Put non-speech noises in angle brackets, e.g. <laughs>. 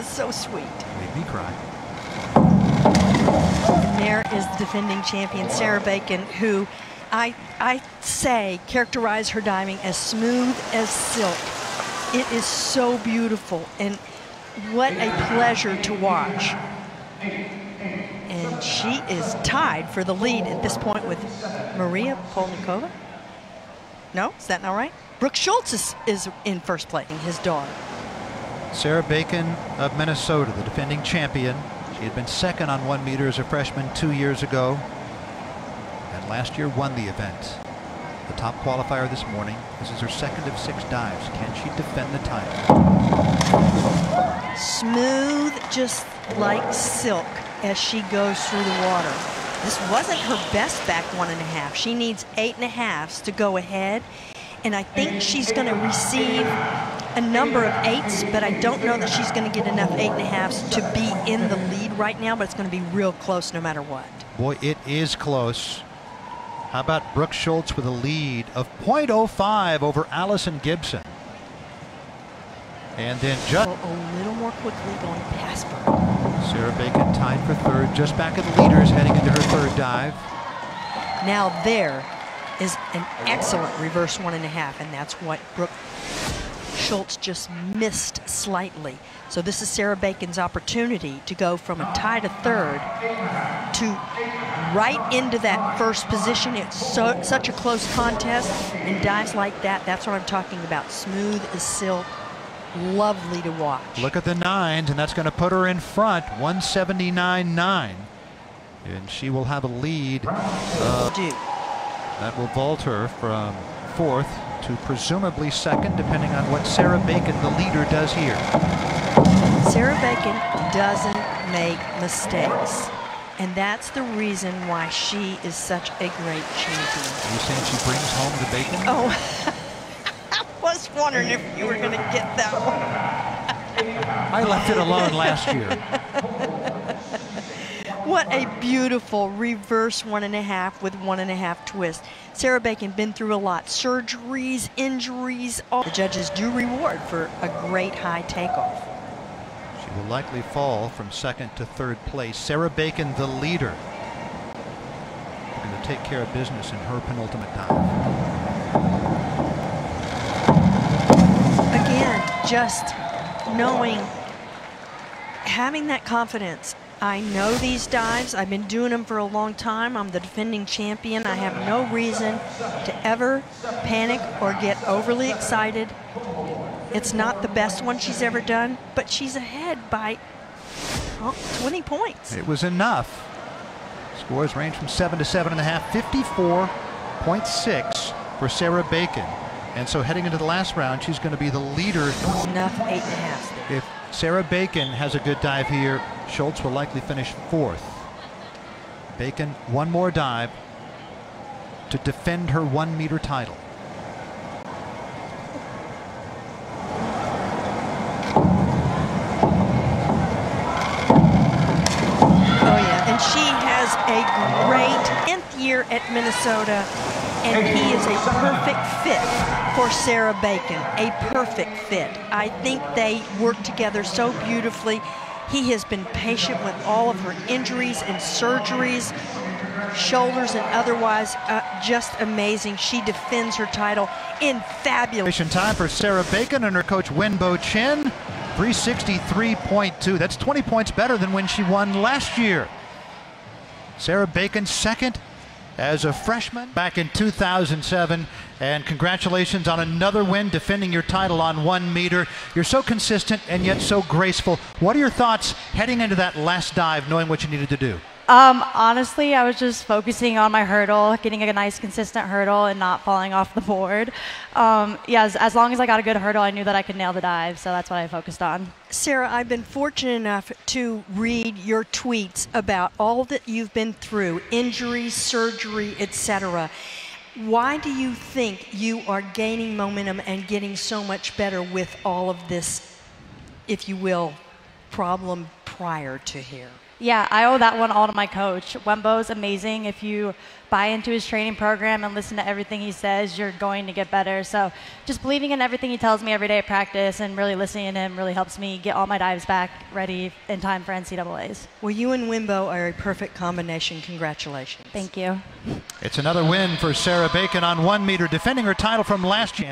was so sweet. Made me cry. And there is the defending champion, Sarah Bacon, who I, I say characterize her diving as smooth as silk. It is so beautiful and what a pleasure to watch. And she is tied for the lead at this point with Maria Polnikova. No, is that not right? Brooke Schultz is, is in first place, his daughter. Sarah Bacon of Minnesota, the defending champion. She had been second on one meter as a freshman two years ago. And last year won the event. The top qualifier this morning. This is her second of six dives. Can she defend the title? Smooth, just like silk as she goes through the water. This wasn't her best back one and a half. She needs eight and a halves to go ahead. And I think she's going to receive number of eights, but I don't know that she's going to get enough eight and a halves to be in the lead right now, but it's going to be real close no matter what. Boy, it is close. How about Brooke Schultz with a lead of 0.05 over Allison Gibson? And then just a little more quickly going past Brooke. Sarah Bacon tied for third, just back of the leaders, heading into her third dive. Now there is an excellent reverse one and a half, and that's what Brooke Schultz just missed slightly. So this is Sarah Bacon's opportunity to go from a tie to third to right into that first position. It's so, such a close contest, and dives like that, that's what I'm talking about. Smooth as silk, lovely to watch. Look at the nines, and that's going to put her in front, 179.9. And she will have a lead. Uh, that will vault her from fourth to presumably second, depending on what Sarah Bacon, the leader, does here. Sarah Bacon doesn't make mistakes. And that's the reason why she is such a great champion. Are you saying she brings home the bacon? Oh, <laughs> I was wondering if you were going to get that one. I left it alone last year. What a beautiful reverse one and a half with one and a half twist. Sarah Bacon been through a lot. Surgeries, injuries, all the judges do reward for a great high takeoff. She will likely fall from second to third place. Sarah Bacon, the leader. Going to take care of business in her penultimate dive. Again, just knowing, having that confidence I know these dives. I've been doing them for a long time. I'm the defending champion. I have no reason to ever panic or get overly excited. It's not the best one she's ever done, but she's ahead by oh, 20 points. It was enough. Scores range from 7 to 7.5, 54.6 for Sarah Bacon. And so heading into the last round, she's going to be the leader. Enough eight and a half. If Sarah Bacon has a good dive here, Schultz will likely finish fourth. Bacon, one more dive to defend her one meter title. Oh yeah, and she has a great 10th year at Minnesota and he is a perfect fit for Sarah Bacon, a perfect fit. I think they work together so beautifully. He has been patient with all of her injuries and surgeries, shoulders and otherwise, uh, just amazing. She defends her title in fabulous. Time for Sarah Bacon and her coach Wenbo Chen. 363.2. That's 20 points better than when she won last year. Sarah Bacon second as a freshman back in 2007. And congratulations on another win, defending your title on one meter. You're so consistent and yet so graceful. What are your thoughts heading into that last dive, knowing what you needed to do? Um, honestly, I was just focusing on my hurdle, getting a nice consistent hurdle and not falling off the board. Um, yeah, as, as, long as I got a good hurdle, I knew that I could nail the dive, so that's what I focused on. Sarah, I've been fortunate enough to read your tweets about all that you've been through, injuries, surgery, etc. Why do you think you are gaining momentum and getting so much better with all of this, if you will, problem prior to here? Yeah, I owe that one all to my coach. Wenbo's amazing. If you buy into his training program and listen to everything he says, you're going to get better. So just believing in everything he tells me every day at practice and really listening to him really helps me get all my dives back ready in time for NCAAs. Well, you and Wenbo are a perfect combination. Congratulations. Thank you. It's another win for Sarah Bacon on one meter, defending her title from last champ.